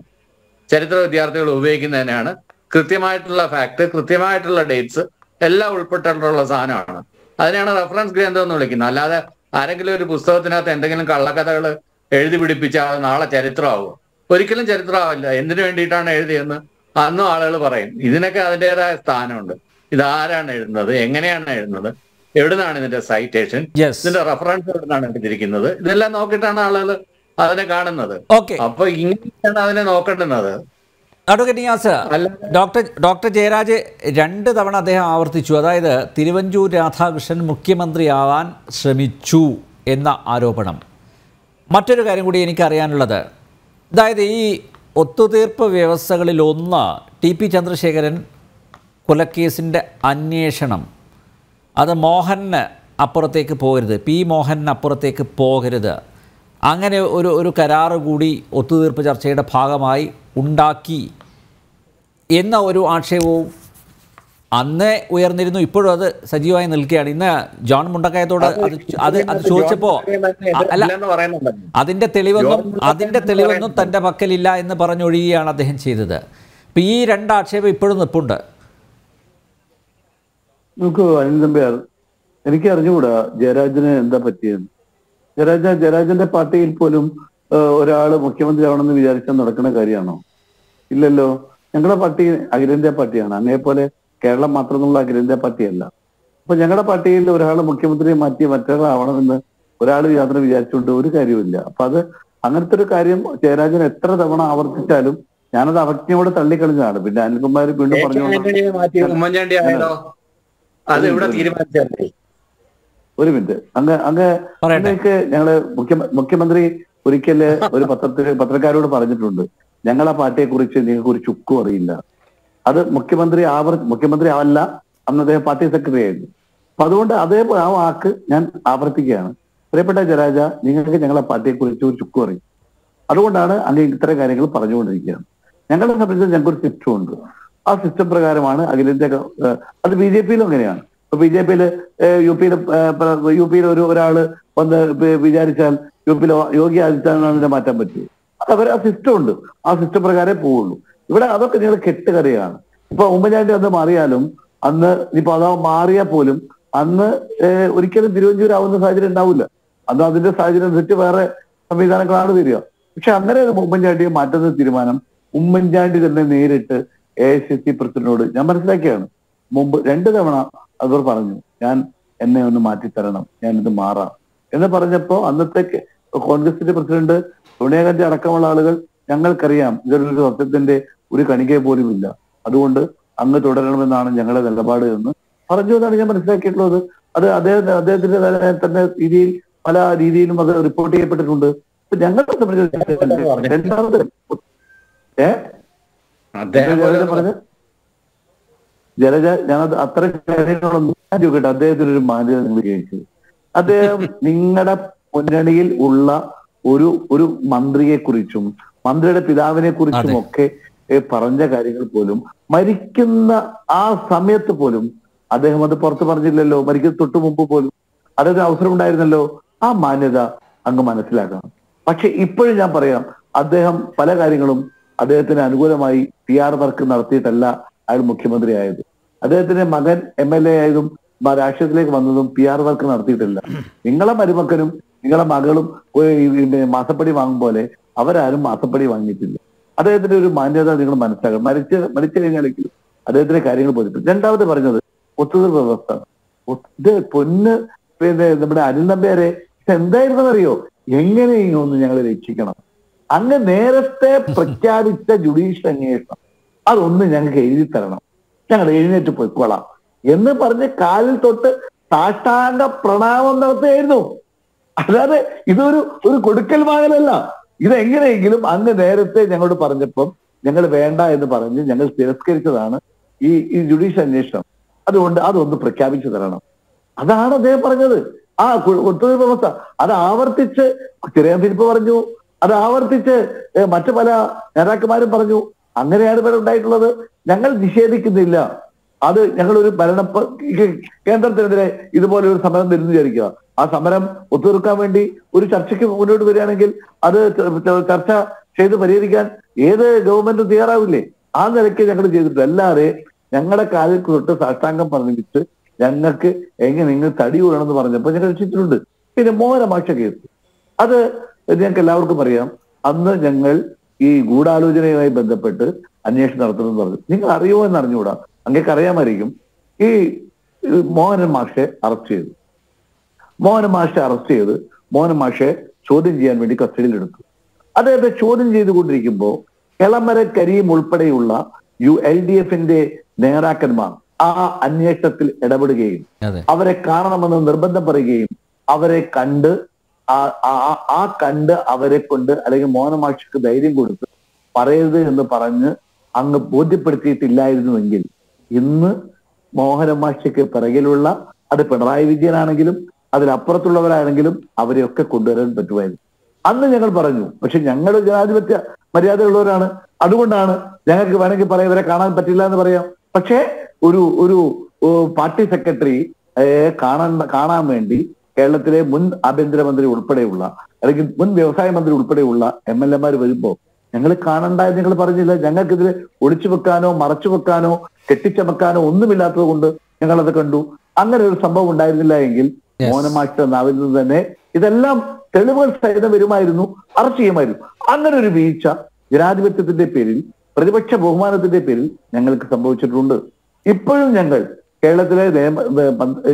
ചരിത്ര വിദ്യാർത്ഥികൾ ഉപയോഗിക്കുന്നതിനാണ് കൃത്യമായിട്ടുള്ള ഫാക്ട് കൃത്യമായിട്ടുള്ള ഡേറ്റ്സ് എല്ലാം ഉൾപ്പെട്ടിട്ടുള്ള സാധനമാണ്. അതിനെയാണ് റഫറൻസ് ഗ്രന്ഥം എന്ന് വിളിക്കുന്നത്. അല്ലാതെ ആരെങ്കിലും ഒരു പുസ്തകത്തിനകത്ത് എന്തെങ്കിലും കള്ളക്കഥകൾ എഴുതി പിടിപ്പിച്ചാൽ നാളെ ചരിത്രമാവും. ഒരിക്കലും ചരിത്രമാവില്ല. എന്തിനു വേണ്ടിയിട്ടാണ് എഴുതിയെന്ന് അന്നും ആളുകൾ പറയും. ഇതിനൊക്കെ അതിന്റെതായ സ്ഥാനമുണ്ട്. ഇതാരാണ് എഴുതുന്നത്? എങ്ങനെയാണ് എഴുതുന്നത്? എവിടുന്നാണ് ഇതിന്റെ സൈറ്റേഷൻ ഇതിന്റെ റെഫറൻസ് എവിടുന്നാണ് എടുത്തിരിക്കുന്നത്? ഇതെല്ലാം നോക്കിയിട്ടാണ് ആളുകൾ അതിനെ കാണുന്നത്. ഓക്കെ. അപ്പൊ ഇങ്ങനെയാണ് അതിനെ നോക്കേണ്ടുന്നത്. Advocate Niyas. Doctor doctor Jayaraj രണ്ട് തവണ അദ്ദേഹം ആവർത്തിച്ചു. അതായത് തിരുവഞ്ചൂർ രാധാകൃഷ്ണൻ മുഖ്യമന്ത്രിയാവാൻ ശ്രമിച്ചു എന്ന ആരോപണം. മറ്റൊരു കാര്യം കൂടി എനിക്കറിയാനുള്ളത്. അതായത് ഈ ഒത്തുതീർപ്പ് വ്യവസ്ഥകളിൽ ഒന്ന് ടി പി ചന്ദ്രശേഖരൻ കൊലക്കേസിന്റെ അന്വേഷണം. അത് മോഹന് അപ്പുറത്തേക്ക് പോകരുത്. പി മോഹന് അപ്പുറത്തേക്ക് പോകരുത്. അങ്ങനെ ഒരു ഒരു കരാറ് കൂടി ഒത്തുതീർപ്പ് ചർച്ചയുടെ ഭാഗമായി ഉണ്ടാക്കി എന്ന ഒരു ആക്ഷേപവും അന്ന് ഉയർന്നിരുന്നു. ഇപ്പോഴും അത് സജീവമായി നിൽക്കുകയാണ്. ഇന്ന് ജോൺ മുണ്ടക്കയത്തോട് അത് അത് ചോദിച്ചപ്പോ ചോദിച്ചപ്പോൾ അല്ല അതിന്റെ തെളിവൊന്നും എന്ന് തെളിവൊന്നും തന്റെ പക്കലില്ല എന്ന് പറഞ്ഞൊഴിയുകയാണ് അദ്ദേഹം ചെയ്തത്. ഇപ്പൊ ഈ രണ്ട് ആക്ഷേപം ഇപ്പോഴും നിപ്പുണ്ട് നോക്കൂ അനിൽ തമ്പിയാർ എനിക്ക് അറിഞ്ഞുകൂടാ ജയരാജന് എന്താ പറ്റിയെന്ന്. ജയരാജ ജയരാജന്റെ പാർട്ടിയിൽ പോലും ഒരാൾ ഒരാൾ മുഖ്യമന്ത്രി ആവണമെന്ന് വിചാരിച്ചാൽ നടക്കുന്ന കാര്യമാണോ? ഇല്ലല്ലോ. ഞങ്ങളുടെ പാർട്ടി അഖിലേന്ത്യാ പാർട്ടിയാണ്. അങ്ങനെ പോലെ കേരളം മാത്രമുള്ള അഖിലേന്ത്യാ പാർട്ടിയല്ല. അപ്പൊ ഞങ്ങളുടെ പാർട്ടിയിൽ ഒരാൾ മുഖ്യമന്ത്രിയെ മാറ്റി മറ്റൊരാളാവണമെന്ന് ഒരാൾ യാത്ര വിചാരിച്ചുകൊണ്ട് ഒരു കാര്യമില്ല അപ്പൊ അത് അങ്ങനത്തെ ഒരു കാര്യം ജയരാജൻ എത്ര തവണ ആവർത്തിച്ചാലും ഞാനത് അവജ്ഞയോട് തള്ളിക്കളഞ്ഞതാണ്. പിന്നെ അനിൽകുമാർ വീണ്ടും പറഞ്ഞു ഉമ്മൻചാണ്ടി ആയാലോ അത് ഇവിടെ തീരുമാനിച്ചല്ലേ ഒരു മിനിറ്റ്. അങ്ങ് അങ്ങ് അങ്ങനെയൊക്കെ ഞങ്ങൾ മുഖ്യമ മുഖ്യമന്ത്രി ഒരിക്കൽ ഒരു പത്രത്തിൽ പത്രക്കാരോട് പറഞ്ഞിട്ടുണ്ട്. ഞങ്ങളെ പാർട്ടിയെ കുറിച്ച് നിങ്ങൾക്ക് ഒരു ചുക്കും അറിയില്ല. അത് മുഖ്യമന്ത്രി ആവർ മുഖ്യമന്ത്രി അല്ല അന്ന് അദ്ദേഹം പാർട്ടി സെക്രട്ടറി ആയിരുന്നു. അപ്പൊ അതുകൊണ്ട് അതേ ആ വാക്ക് ഞാൻ ആവർത്തിക്കുകയാണ്. പ്രിയപ്പെട്ട ജരാജ നിങ്ങൾക്ക് ഞങ്ങളെ പാർട്ടിയെ കുറിച്ച് ഒരു ചുക്കും അറിയും അതുകൊണ്ടാണ് അങ്ങ് ഇത്തരം കാര്യങ്ങൾ പറഞ്ഞുകൊണ്ടിരിക്കുകയാണ്. ഞങ്ങളെ സംബന്ധിച്ച് ഞങ്ങൾക്ക് ഒരു സിസ്റ്റം ഉണ്ട്. ആ സിസ്റ്റം പ്രകാരമാണ് അഖിലേന്ത്യാ അത് ബി ജെ പിയിലും അങ്ങനെയാണ്. ബി ജെ പിയിൽ യു പിയിൽ യു പിയിൽ ഒരു ഒരാൾ വന്ന് വിചാരിച്ചാൽ യു പിയിലെ യോഗി ആദിത്യനാഥിനെ മാറ്റാൻ പറ്റൂ അവർ ആ സിസ്റ്റം ഉണ്ട്. ആ സിസ്റ്റം പ്രകാരമേ പോവുള്ളൂ. ഇവിടെ അതൊക്കെ നിങ്ങൾ കെട്ടുകറിയാണ് ഇപ്പൊ ഉമ്മൻചാണ്ടി അന്ന് മാറിയാലും അന്ന് ഇനിയിപ്പോ അതാ മാറിയാൽ പോലും അന്ന് ഒരിക്കലും തിരുവഞ്ചൂരാവുന്ന സാഹചര്യം ഉണ്ടാവില്ല അന്ന് അതിന്റെ സാഹചര്യം അനുസരിച്ച് വേറെ സംവിധാനങ്ങളാണ് വരിക. പക്ഷെ അങ്ങനെ ഉമ്മൻചാണ്ടിയെ മാറ്റുന്ന തീരുമാനം ഉമ്മൻചാണ്ടി തന്നെ നേരിട്ട് എ ഐ സി സി പ്രസിഡന്റിനോട് ഞാൻ മനസ്സിലാക്കിയാണ്. മുമ്പ് രണ്ട് തവണ അവർ പറഞ്ഞു ഞാൻ എന്നെ ഒന്ന് മാറ്റിത്തരണം ഞാൻ ഇത് മാറാം. എന്ന് പറഞ്ഞപ്പോ അന്നത്തെ കോൺഗ്രസിന്റെ പ്രസിഡന്റ് സോണിയാഗാന്ധി അടക്കമുള്ള ആളുകൾ ഞങ്ങൾക്കറിയാം ഇതൊരു സത്യത്തിന്റെ ഒരു കണിക പോലും ഇല്ല അതുകൊണ്ട് അങ്ങ് തുടരണമെന്നാണ് ഞങ്ങളുടെ നിലപാട് എന്ന് പറഞ്ഞു എന്നാണ് ഞാൻ മനസ്സിലാക്കിയിട്ടുള്ളത്. അത് അദ്ദേഹം അദ്ദേഹത്തിന്റെ തന്നെ- രീതിയിൽ പല രീതിയിലും അത് റിപ്പോർട്ട് ചെയ്യപ്പെട്ടിട്ടുണ്ട്. ഇപ്പൊ ഞങ്ങളെ സംബന്ധിച്ച് രണ്ടാമത് ഏ? അദ്ദേഹം ജലജ ഞാൻ അത്ര കാര്യങ്ങളൊന്നും ചോദിക്കട്ടെ അദ്ദേഹത്തിന് ഒരു മാന്യത നിങ്ങൾ ചോദിച്ചത് അദ്ദേഹം നിങ്ങളുടെ മുന്നണിയിൽ ഉള്ള ഒരു ഒരു മന്ത്രിയെ കുറിച്ചും മന്ത്രിയുടെ പിതാവിനെ കുറിച്ചും ഒക്കെ പറഞ്ഞ കാര്യങ്ങൾ പോലും മരിക്കുന്ന ആ സമയത്ത് പോലും അദ്ദേഹം അത് പുറത്ത് പറഞ്ഞില്ലല്ലോ. മരിക്കുന്ന തൊട്ടു മുമ്പ് പോലും അദ്ദേഹത്തിന് അവസരം ഉണ്ടായിരുന്നല്ലോ ആ മാന്യത അങ്ങ് മനസ്സിലാക്കണം. പക്ഷെ ഇപ്പോഴും ഞാൻ പറയാം അദ്ദേഹം പല കാര്യങ്ങളും അദ്ദേഹത്തിന് അനുകൂലമായി പി ആർ വർക്ക് നടത്തിയിട്ടല്ല. അയാൾ മുഖ്യമന്ത്രിയായത്. അദ്ദേഹത്തിന്റെ മകൻ എം എൽ എ ആയതും രാഷ്ട്രീയത്തിലേക്ക് വന്നതും പി ആർ വർക്ക് നടത്തിയിട്ടില്ല. നിങ്ങളെ മരുമക്കനും നിങ്ങളെ മകളും മാസപ്പടി വാങ്ങും പോലെ അവരാരും മാസപ്പടി വാങ്ങിയിട്ടില്ല. അദ്ദേഹത്തിന്റെ ഒരു മാന്യത നിങ്ങൾ മനസ്സിലാക്കണം. മരിച്ച മരിച്ചു കഴിഞ്ഞാലെങ്കിലും അദ്ദേഹത്തിന്റെ കാര്യങ്ങൾ ബോധിപ്പിക്കും രണ്ടാമത് പറഞ്ഞത് ഒത്തുതീർപ്പ് വ്യവസ്ഥ. ഇത് പൊന്ന് പിന്നെ നമ്മുടെ അനിൽ നമ്പ്യാരെ എന്തായിരുന്നറിയോ എങ്ങനെയെങ്കിലും ഒന്ന് ഞങ്ങൾ രക്ഷിക്കണം? അങ്ങ് നേരത്തെ പ്രഖ്യാപിച്ച ജുഡീഷ്യൽ അന്വേഷണം. അതൊന്ന് ഞങ്ങൾക്ക് എഴുതി തരണം. ഞങ്ങൾ എഴുന്നേറ്റ് പൊയ്ക്കോളാം. എന്ന് പറഞ്ഞ് കാലിൽ തൊട്ട് സാഷ്ടാംഗ പ്രണാമം നടത്തുകയായിരുന്നു. അതായത് ഇതൊരു ഒരു കൊടുക്കൽ വാങ്ങലല്ല. ഇതെങ്ങനെയെങ്കിലും അങ്ങ് നേരത്തെ ഞങ്ങളോട് പറഞ്ഞപ്പം ഞങ്ങൾ വേണ്ട എന്ന് പറഞ്ഞ് ഞങ്ങൾ തിരസ്കരിച്ചതാണ് ഈ ഈ ജുഡീഷ്യൽ അന്വേഷണം. അതുകൊണ്ട് അതൊന്ന് പ്രഖ്യാപിച്ചു തരണം. അതാണ് അദ്ദേഹം പറഞ്ഞത്. ആ ഒത്തുതീർപ്പ് വ്യവസ്ഥ. അത് ആവർത്തിച്ച് തിരഞ്ഞെടുപ്പ് പറഞ്ഞു. അത് ആവർത്തിച്ച് മറ്റു പല നേതാക്കന്മാരും പറഞ്ഞു. അങ്ങനെയാണ് ഇവിടെ ഉണ്ടായിട്ടുള്ളത്. ഞങ്ങൾ നിഷേധിക്കുന്നില്ല. അത് ഞങ്ങളൊരു ഭരണ കേന്ദ്രത്തിനെതിരെ ഇതുപോലെ ഒരു സമരം വരുന്നു വിചാരിക്കുക ആ സമരം ഒത്തുതീർക്കാൻ വേണ്ടി ഒരു ചർച്ചയ്ക്ക് മുന്നോട്ട് വരികയാണെങ്കിൽ അത് ചർച്ച ചെയ്ത് പരിഹരിക്കാൻ ഏത് ഗവൺമെന്റും തയ്യാറാവില്ലേ? ആ നിലയ്ക്ക് ഞങ്ങൾ ചെയ്തിട്ടുണ്ട് അല്ലാതെ ഞങ്ങളുടെ കാലിൽ തൊട്ട് സാഷ്ടാംഗം പറഞ്ഞിട്ട് ഞങ്ങൾക്ക് എങ്ങനെ നിങ്ങൾ തടി വീണമെന്ന് പറഞ്ഞപ്പോൾ ഞങ്ങൾ രക്ഷിച്ചിട്ടുണ്ട്. പിന്നെ മോഹനമാക്ഷ കേസ്. അത് ഞങ്ങൾക്ക് എല്ലാവർക്കും അറിയാം. അന്ന് ഞങ്ങൾ ഈ ഗൂഢാലോചനയുമായി ബന്ധപ്പെട്ട് അന്വേഷണം നടത്തണമെന്ന് പറഞ്ഞു. നിങ്ങൾ അറിയുമോ എന്ന് അറിഞ്ഞുകൂടാ അങ്ങേക്ക് അറിയാമായിരിക്കും ഈ മോഹനൻ മാഷെ അറസ്റ്റ് ചെയ്തു. മോഹനൻ മാഷെ അറസ്റ്റ് ചെയ്ത് മോഹനൻ മാഷെ ചോദ്യം ചെയ്യാൻ വേണ്ടി കസ്റ്റഡിയിൽ എടുത്തു അദ്ദേഹത്തെ ചോദ്യം ചെയ്തുകൊണ്ടിരിക്കുമ്പോൾ എളമര കരീം ഉൾപ്പെടെയുള്ള യു എൽ ഡി എഫിന്റെ നേതാക്കന്മാർ ആ അന്വേഷണത്തിൽ ഇടപെടുകയും അവരെ കാണണമെന്ന് നിർബന്ധം പറയുകയും അവരെ കണ്ട് ആ- ആ- കണ്ട് അവരെ കൊണ്ട് അല്ലെങ്കിൽ മോഹനമാക്ഷിക്ക് ധൈര്യം കൊടുത്ത് പറയരുത് എന്ന് പറഞ്ഞ് അങ്ങ് ബോധ്യപ്പെടുത്തിയിട്ടില്ലായിരുന്നുവെങ്കിൽ ഇന്ന് മോഹനമാക്ഷിക്ക് പിറകിലുള്ള അത് പിണറായി വിജയനാണെങ്കിലും അതിലപ്പുറത്തുള്ളവരാണെങ്കിലും അവരെയൊക്കെ കൊണ്ടുവരാൻ പറ്റുമായിരുന്നു. അന്ന് ഞങ്ങൾ പറഞ്ഞു പക്ഷെ ഞങ്ങൾ ജനാധിപത്യ മര്യാദയുള്ളവരാണ്. അതുകൊണ്ടാണ് ഞങ്ങൾക്ക് വേണമെങ്കിൽ പറയാം ഇവരെ കാണാൻ പറ്റില്ല എന്ന് പറയാം. പക്ഷേ ഒരു ഒരു പാർട്ടി സെക്രട്ടറി കാണാൻ കാണാൻ വേണ്ടി കേരളത്തിലെ മുൻ ആഭ്യന്തരമന്ത്രി ഉൾപ്പെടെയുള്ള അല്ലെങ്കിൽ മുൻ വ്യവസായ മന്ത്രി ഉൾപ്പെടെയുള്ള എം എൽ എമാർ വരുമ്പോ ഞങ്ങൾ കാണണ്ട നിങ്ങൾ പറഞ്ഞില്ല. ഞങ്ങൾക്കിതിൽ ഒളിച്ചു വെക്കാനോ മറച്ചു വെക്കാനോ കെട്ടിച്ചമക്കാനോ ഒന്നുമില്ലാത്തത് കൊണ്ട് ഞങ്ങൾ അത് കണ്ടു. അങ്ങനെ ഒരു സംഭവം ഉണ്ടായിരുന്നില്ല എങ്കിൽ മോനമാറ്റ നാവിൽ നിന്ന് തന്നെ ഇതെല്ലാം തെളിവുകൾ സഹിതം വരുമായിരുന്നു അറസ്റ്റ് ചെയ്യുമായിരുന്നു. അങ്ങനെ ഒരു വീഴ്ച ജനാധിപത്യത്തിന്റെ പേരിൽ പ്രതിപക്ഷ ബഹുമാനത്തിന്റെ പേരിൽ ഞങ്ങൾക്ക് സംഭവിച്ചിട്ടുണ്ട്. ഇപ്പോഴും ഞങ്ങൾ കേരളത്തിലെ നിയമ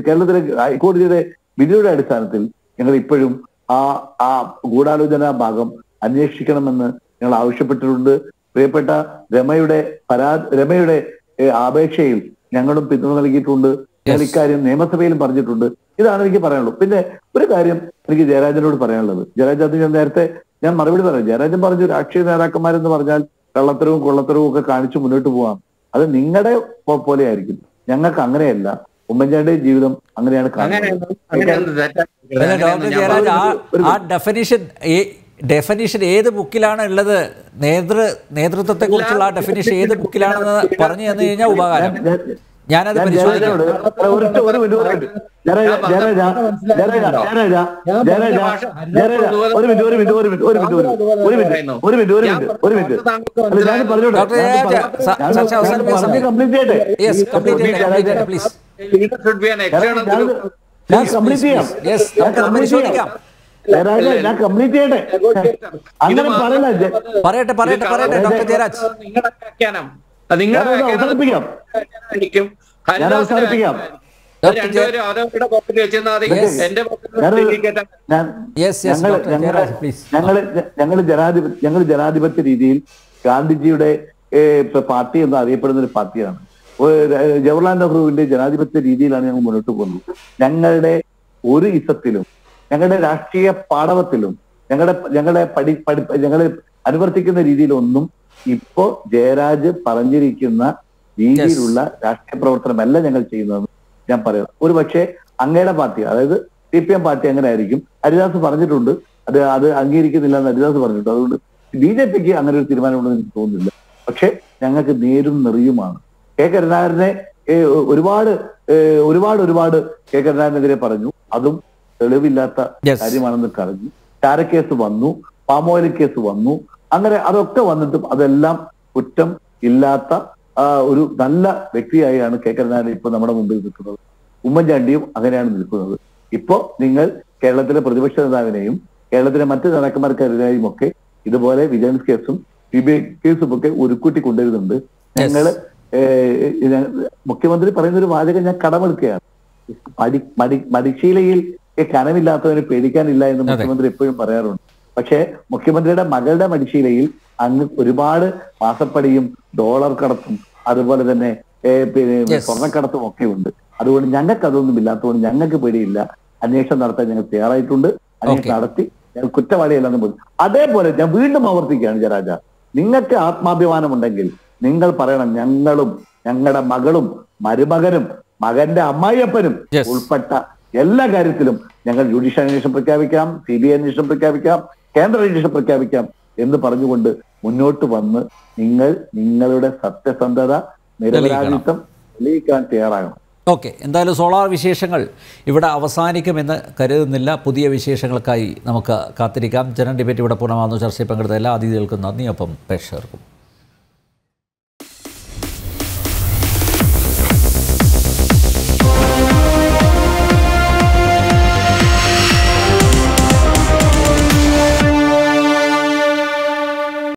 കേരളത്തിലെ ഹൈക്കോടതിയുടെ വിധിയുടെ അടിസ്ഥാനത്തിൽ ഞങ്ങൾ ഇപ്പോഴും ആ ആ ഗൂഢാലോചന ഭാഗം അന്വേഷിക്കണമെന്ന് ഞങ്ങൾ ആവശ്യപ്പെട്ടിട്ടുണ്ട്. പ്രിയപ്പെട്ട രമയുടെ പരാ രമയുടെ ആപേക്ഷയിൽ അപേക്ഷയിൽ ഞങ്ങളും പിന്തുണ നൽകിയിട്ടുണ്ട്. ഞാൻ ഇക്കാര്യം നിയമസഭയിലും പറഞ്ഞിട്ടുണ്ട്. ഇതാണ് എനിക്ക് പറയാനുള്ളത്. പിന്നെ ഒരു കാര്യം എനിക്ക് ജയരാജനോട് പറയാനുള്ളത്. ജയരാജൻ അത് ഞാൻ നേരത്തെ ഞാൻ മറുപടി പറയാം. ജയരാജൻ പറഞ്ഞു രാഷ്ട്രീയ നേതാക്കന്മാരെന്ന് പറഞ്ഞാൽ കള്ളത്തരവും കൊള്ളത്തരവും ഒക്കെ കാണിച്ചു മുന്നോട്ട് പോവാം. അത് നിങ്ങളുടെ പോലെ ആയിരിക്കും ഞങ്ങൾക്ക് അങ്ങനെയല്ല. ഉമ്മൻചാണ്ടി ജീവിതം അങ്ങനെയാണ് ആ ഡെഫിനിഷൻ ഡെഫിനിഷൻ ഏത് ബുക്കിലാണ് ഉള്ളത്? നേതൃ നേതൃത്വത്തെ കുറിച്ചുള്ള ആ ഡെഫിനിഷൻ ഏത് ബുക്കിലാണെന്ന് പറഞ്ഞു തന്നു കഴിഞ്ഞാൽ ഉപകാരം. ഞാനത് ഞാൻ കംപ്ലീറ്റ് പരിശോധിക്കാം. ഞാൻ പറയട്ടെ പറയട്ടെ പറയട്ടെ ഡോക്ടർ ജയരാജ്. നിങ്ങൾ ഞങ്ങൾ ഞങ്ങൾ ജനാധിപത്യ ഞങ്ങൾ ജനാധിപത്യ രീതിയിൽ ഗാന്ധിജിയുടെ പാർട്ടി എന്ന് അറിയപ്പെടുന്ന ഒരു പാർട്ടിയാണ് ജവഹർലാൽ നെഹ്റുവിന്റെ ജനാധിപത്യ രീതിയിലാണ് ഞങ്ങൾ മുന്നോട്ട് പോകുന്നത്. ഞങ്ങളുടെ ഒരു ഇസത്തിലും ഞങ്ങളുടെ രാഷ്ട്രീയ പാടവത്തിലും ഞങ്ങളുടെ ഞങ്ങളുടെ പഠി പഠി ഞങ്ങൾ അനുവർത്തിക്കുന്ന രീതിയിലൊന്നും ഇപ്പോ ജയരാജ് പറഞ്ഞിരിക്കുന്ന രീതിയിലുള്ള രാഷ്ട്രീയ പ്രവർത്തനമല്ല ഞങ്ങൾ ചെയ്യുന്നതെന്ന് ഞാൻ പറയുന്നത് ഒരു പക്ഷേ അങ്ങയുടെ പാർട്ടി അതായത് സി പി എം പാർട്ടി അങ്ങനെ ആയിരിക്കും ഹരിദാസ് പറഞ്ഞിട്ടുണ്ട്. അത് അത് അംഗീകരിക്കുന്നില്ല എന്ന് ഹരിദാസ് പറഞ്ഞിട്ടുണ്ട്. അതുകൊണ്ട് ബി ജെ പിക്ക് അങ്ങനെ ഒരു തീരുമാനമുണ്ടെന്ന് എനിക്ക് തോന്നുന്നില്ല. പക്ഷെ ഞങ്ങൾക്ക് നേരും നെറിയുമാണ്. കെ കരുണാകരനെ ഒരുപാട് ഒരുപാട് ഒരുപാട് കെ കരുണാകരനെതിരെ പറഞ്ഞു. അതും തെളിവില്ലാത്ത കാര്യമാണെന്ന് പറഞ്ഞു ചാരക്കേസ് വന്നു. പാമോയിൽ കേസ് വന്നു. അങ്ങനെ അതൊക്കെ വന്നിട്ടും അതെല്ലാം കുറ്റം ഇല്ലാത്ത ഒരു നല്ല വ്യക്തിയായാണ് കെ. കരുണാകരൻ ഇപ്പൊ നമ്മുടെ മുമ്പിൽ നിൽക്കുന്നത്. ഉമ്മൻചാണ്ടിയും അങ്ങനെയാണ് നിൽക്കുന്നത്. ഇപ്പോ നിങ്ങൾ കേരളത്തിലെ പ്രതിപക്ഷ നേതാവിനെയും കേരളത്തിലെ മറ്റ് നേതാക്കന്മാർക്കെതിരെയും ഒക്കെ ഇതുപോലെ വിജിലൻസ് കേസും സി ബി ഐ കേസും ഒക്കെ ഉരുക്കൂട്ടി കൊണ്ടുവരുന്നുണ്ട്. ഞങ്ങൾ മുഖ്യമന്ത്രി പറയുന്ന ഒരു വാചകം ഞാൻ കടമെടുക്കുകയാണ്. മടി മടി മടിശീലയിൽ കനമില്ലാത്തവന് പേടിക്കാനില്ല എന്ന് മുഖ്യമന്ത്രി എപ്പോഴും പറയാറുണ്ട്. പക്ഷേ മുഖ്യമന്ത്രിയുടെ മകളുടെ മടിശീലയിൽ അങ്ങ് ഒരുപാട് മാസപ്പടിയും ഡോളർ കടത്തും അതുപോലെ തന്നെ പിന്നെ. സ്വർണക്കടത്തും ഒക്കെ ഉണ്ട്. അതുകൊണ്ട് ഞങ്ങൾക്ക് അതൊന്നും ഇല്ലാത്തതുകൊണ്ട് ഞങ്ങൾക്ക് പേടിയില്ല. അന്വേഷണം നടത്താൻ ഞങ്ങൾ തയ്യാറായിട്ടുണ്ട്. അന്വേഷണം. നടത്തി ഞങ്ങൾ കുറ്റവാളിയല്ലെന്ന് പോയി അതേപോലെ ഞാൻ വീണ്ടും ആവർത്തിക്കുകയാണ് ജരാജ നിങ്ങൾക്ക് ആത്മാഭിമാനം ഉണ്ടെങ്കിൽ നിങ്ങൾ പറയണം ഞങ്ങളും ഞങ്ങളുടെ മകളും മരുമകനും മകന്റെ അമ്മായിയപ്പനും ഉൾപ്പെട്ട എല്ലാ കാര്യത്തിലും ഞങ്ങൾ ജുഡീഷ്യൽ അന്വേഷണം പ്രഖ്യാപിക്കാം സി ബി ഐ അന്വേഷണം പ്രഖ്യാപിക്കാം കേന്ദ്ര അന്വേഷണം പ്രഖ്യാപിക്കാം എന്ന് പറഞ്ഞുകൊണ്ട് മുന്നോട്ട് വന്ന് നിങ്ങൾ നിങ്ങളുടെ സത്യസന്ധത നിരപരാധിത്വം തെളിയിക്കാൻ തയ്യാറാകണം. ഓക്കെ എന്തായാലും സോളാർ വിശേഷങ്ങൾ ഇവിടെ അവസാനിക്കുമെന്ന് കരുതുന്നില്ല. പുതിയ വിശേഷങ്ങൾക്കായി നമുക്ക് കാത്തിരിക്കാം. ജനറൽ ഡിബേറ്റ് ഇവിടെ പൂർണമാകുന്നു. ചർച്ചയിൽ പങ്കെടുത്ത എല്ലാ അതിഥികൾക്കും നന്ദി ഒപ്പം പ്രേക്ഷകർക്കും.